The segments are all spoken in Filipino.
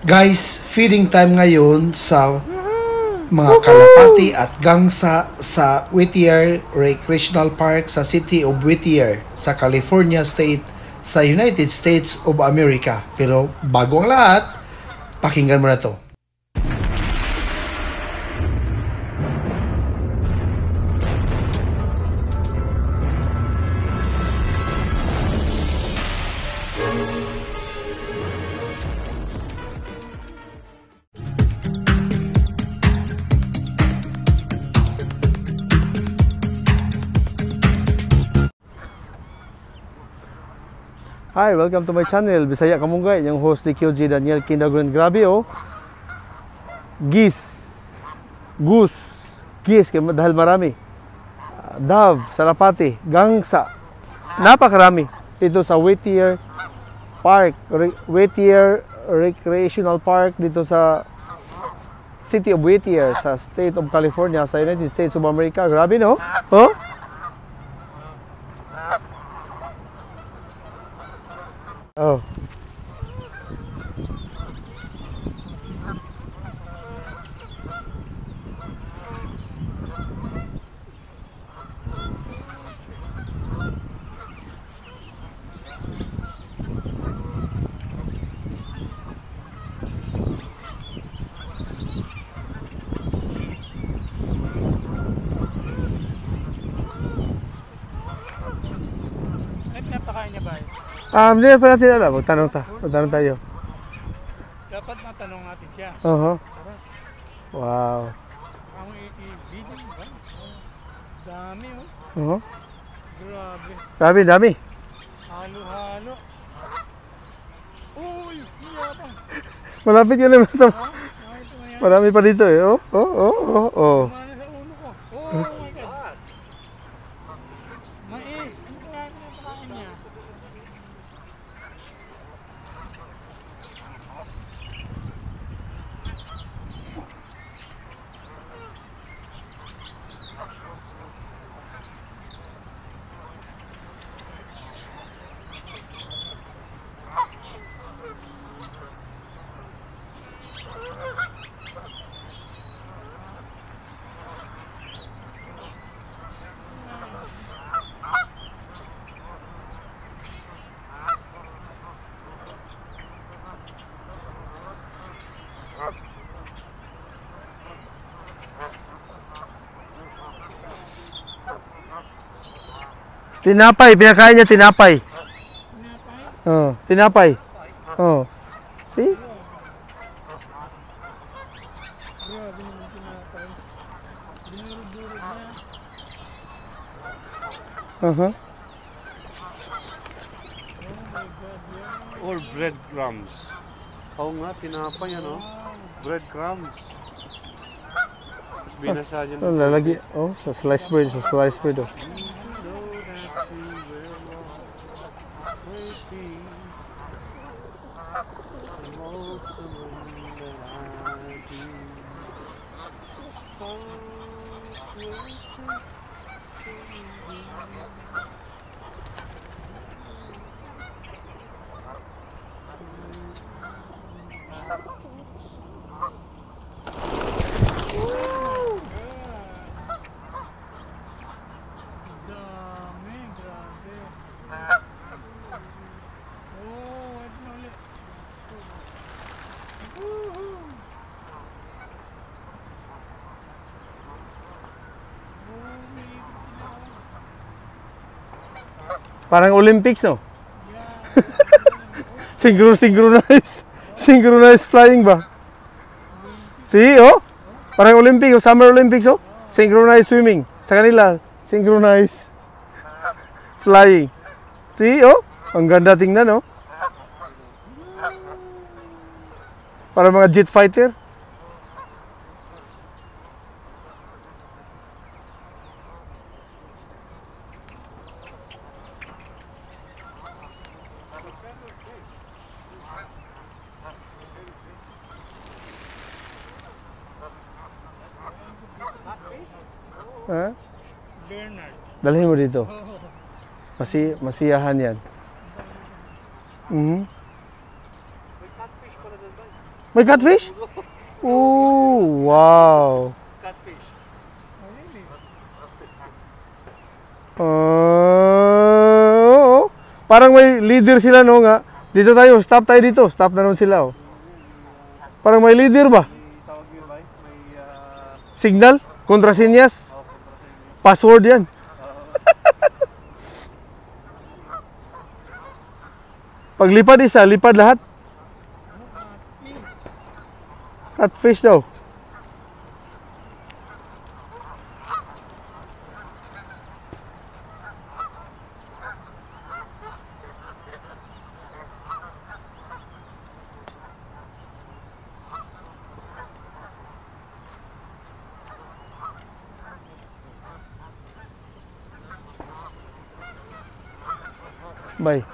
Guys, feeding time ngayon sa mga kalapati at gangsa sa Whittier Recreational Park sa City of Whittier sa California State sa United States of America. Pero bago ang lahat, pakinggan mo na to. Hi, welcome to my channel. Bisaya Kamunggay, yung host ni QG Daniel Kindagon. Grabe oh. Gis. Goose. Gis, dahil marami. Dove, Salapati, Gangsa. Napakarami dito sa Whittier Park, Whittier Recreational Park dito sa City of Whittier sa State of California sa United States of America. Grabe no? Oh? Oh. Niya ba? Um, hindi pa natin alam. Magtanong, ta magtanong tayo. Dapat matanong natin siya. Uh-huh. Tara, Wow. ang i-video mo ba? Dami oh. Uh-huh. Grabe. Dami, dami. Halo-halo. Uy, yabang. Malapit yun naman mo yan? Marami pa dito eh. Oh, oh, oh, oh, oh. Tinapay, pinakain niya tinapay. Oh, tinapay. Oh. See? Uh-huh. Or breadcrumbs. Oo nga, tinapay ano? Breadcrumbs. Binasa Oh, lalagi. Oh, sa slice bread, sa slice bread. Oh. Parang Olympics, no? Synchro synchronize. Synchronized flying ba? See, oh? Parang Olympic, oh, Summer Olympics, oh. Synchronized swimming. Sa kanila, synchronized flying. See, oh? Ang ganda tingnan, oh. Para mga jet fighter. Ha? Bernard. Dalhin mo dito. Masi masiyahan yan. Mhm. May catfish pa May catfish? Oh, wow. Catfish. Oo. parang may leader sila no nga. Dito tayo, stop tayo dito. Stop na naman sila oh. Parang may leader ba? Ba? Ah, Signal? Kontrasinyas? Password yan. Pag lipad isa, lipad lahat. Catfish daw. 7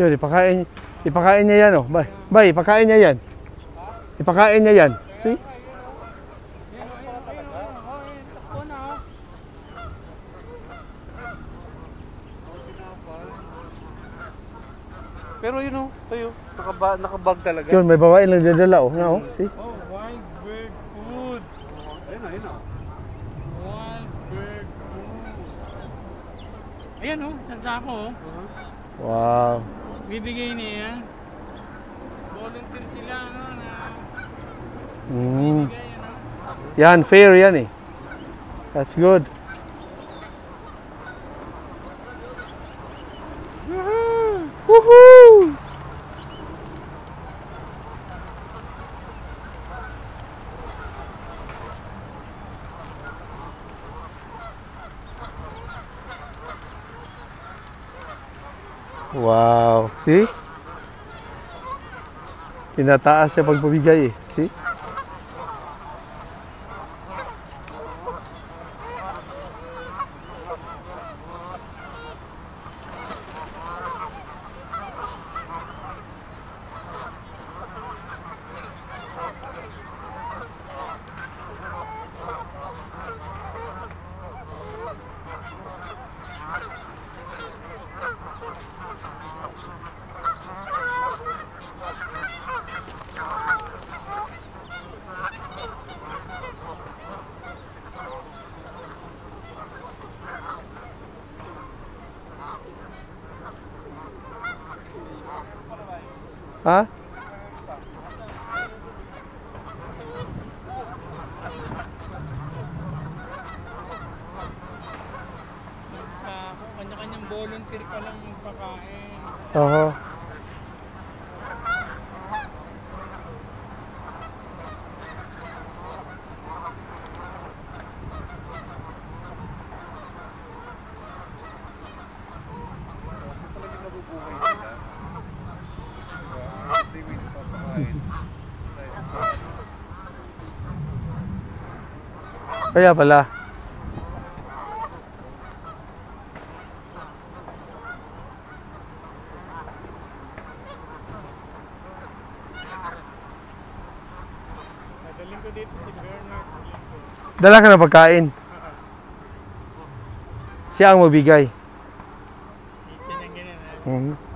Yun, ipakain, ipakain niya yan, oh. Bay, bay, ipakain niya yan. Ipakain niya yan. See? Pero yun know, tayo, nakaba, nakabag talaga. Yun, may babae lang dadala, oh. Na, oh. See? Oh, wild bird food. Ayun na, ayun na. Wild bird food. Ayan oh, isang sako oh. Wow. Bibigay niya yan. Volunteer sila ano na Mm. bigay ano. Yan, fair yan eh. That's good. Wow. See? Pinataas siya pagpabigay eh. See? Ha? Sa kanya-kanyang volunteer pa lang magpakain. Oo. Hindi Kaya pala. Nadaling ko dito si Bernard sa linggo. Dala ka ng pagkain. Siya ang magbigay. Ikin ang ganyan ah. Mhm.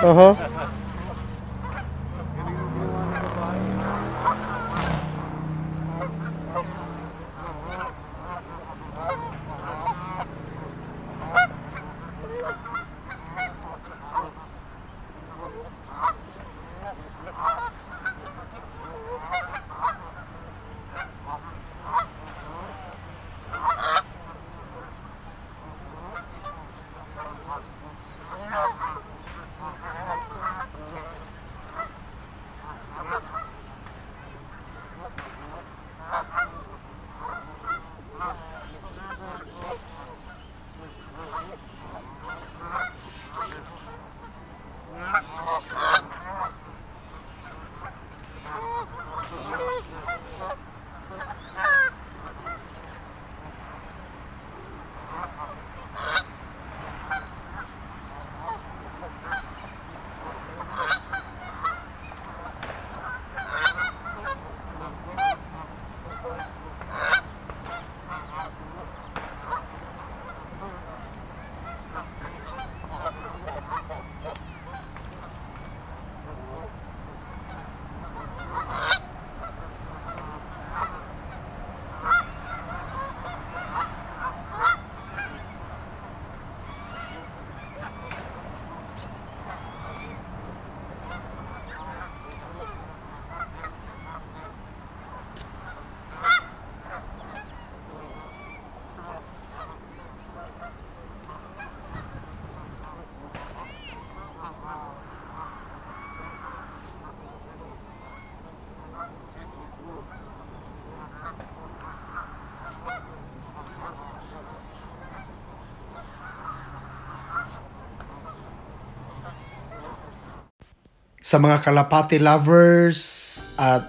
Uh huh. Sa mga kalapati lovers at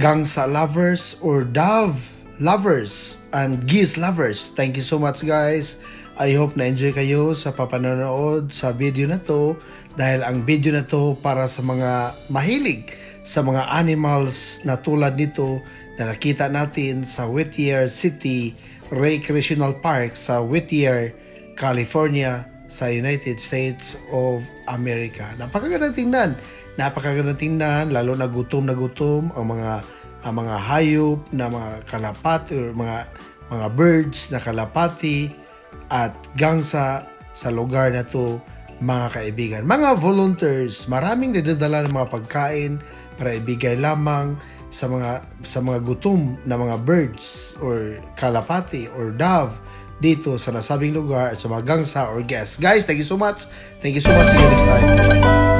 gangsa lovers or dove lovers and geese lovers. Thank you so much guys. I hope na enjoy kayo sa papanonood sa video na to dahil ang video na to para sa mga mahilig sa mga animals na tulad nito na nakita natin sa Whittier City Recreational Park sa Whittier, California sa United States of America. Napakagandang tingnan. Napakagandang tingnan, lalo na gutom na gutom ang mga ang mga hayop na mga kalapati or mga mga birds na kalapati at gangsa sa lugar na to mga kaibigan. Mga volunteers, maraming nadadala ng mga pagkain para ibigay lamang sa mga sa mga gutom na mga birds or kalapati or dove dito sa nasabing lugar at sa mga gangsa or guests. Guys, thank you so much. Thank you so much. See you next time. Bye-bye.